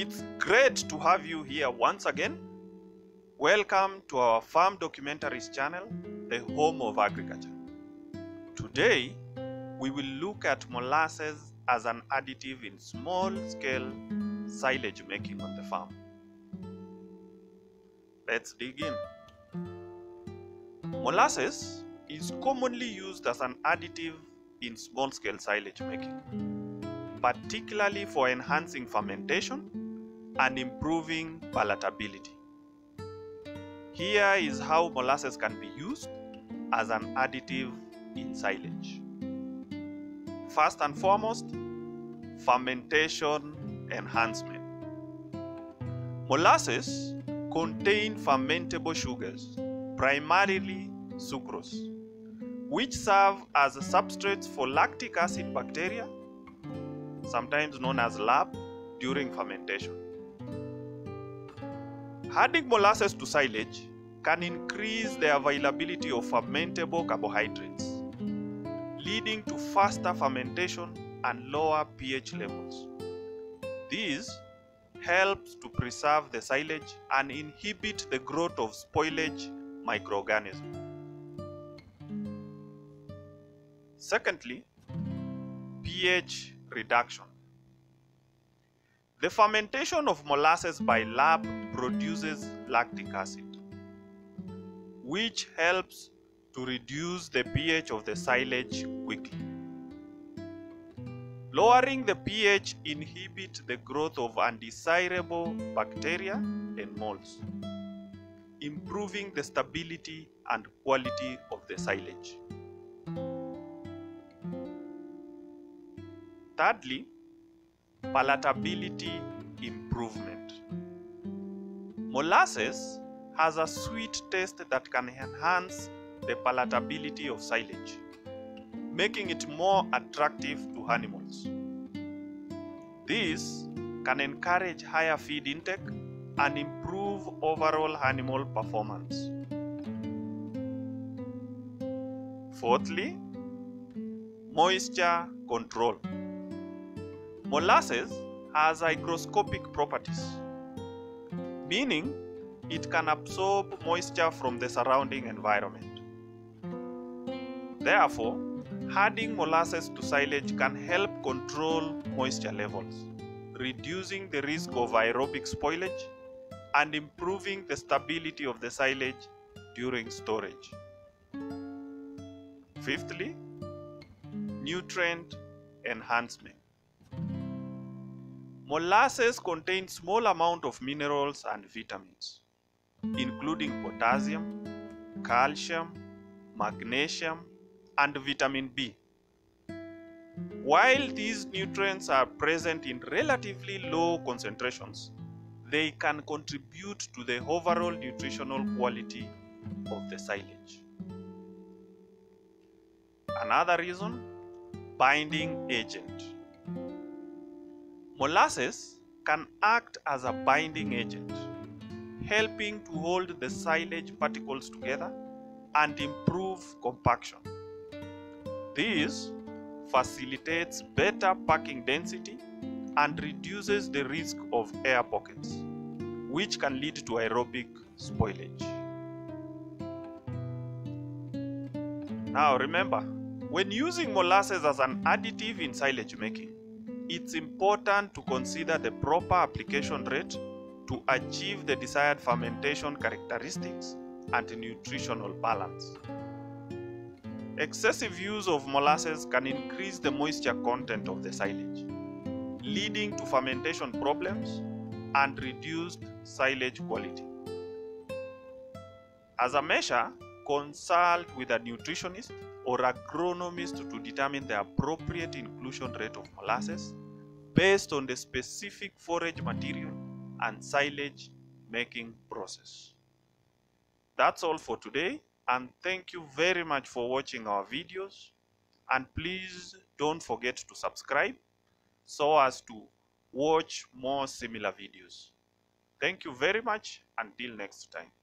It's great to have you here once again. Welcome to our Farm Documentaries channel, the home of agriculture. Today, we will look at molasses as an additive in small scale silage making on the farm. Let's dig in. Molasses is commonly used as an additive in small scale silage making, particularly for enhancing fermentation and improving palatability. Here is how molasses can be used as an additive in silage. First and foremost, fermentation enhancement. Molasses contain fermentable sugars, primarily sucrose, which serve as substrates for lactic acid bacteria, sometimes known as LAB, during fermentation. Adding molasses to silage can increase the availability of fermentable carbohydrates, leading to faster fermentation and lower pH levels. This helps to preserve the silage and inhibit the growth of spoilage microorganisms. Secondly, pH reduction. The fermentation of molasses by LAB produces lactic acid, which helps to reduce the pH of the silage quickly. Lowering the pH inhibits the growth of undesirable bacteria and molds, improving the stability and quality of the silage. Thirdly, palatability improvement. Molasses has a sweet taste that can enhance the palatability of silage, making it more attractive to animals. This can encourage higher feed intake and improve overall animal performance. Fourthly, moisture control. Molasses has hygroscopic properties, meaning it can absorb moisture from the surrounding environment. Therefore, adding molasses to silage can help control moisture levels, reducing the risk of aerobic spoilage and improving the stability of the silage during storage. Fifthly, nutrient enhancement. Molasses contain small amount of minerals and vitamins, including potassium, calcium, magnesium, and vitamin B. While these nutrients are present in relatively low concentrations, they can contribute to the overall nutritional quality of the silage. Another reason, binding agent. Molasses can act as a binding agent, helping to hold the silage particles together and improve compaction. This facilitates better packing density and reduces the risk of air pockets, which can lead to aerobic spoilage. Now remember, when using molasses as an additive in silage making, it's important to consider the proper application rate to achieve the desired fermentation characteristics and nutritional balance. Excessive use of molasses can increase the moisture content of the silage, leading to fermentation problems and reduced silage quality. As a measure, consult with a nutritionist or agronomist to determine the appropriate inclusion rate of molasses based on the specific forage material and silage making process. That's all for today and thank you very much for watching our videos and please don't forget to subscribe so as to watch more similar videos. Thank you very much until next time.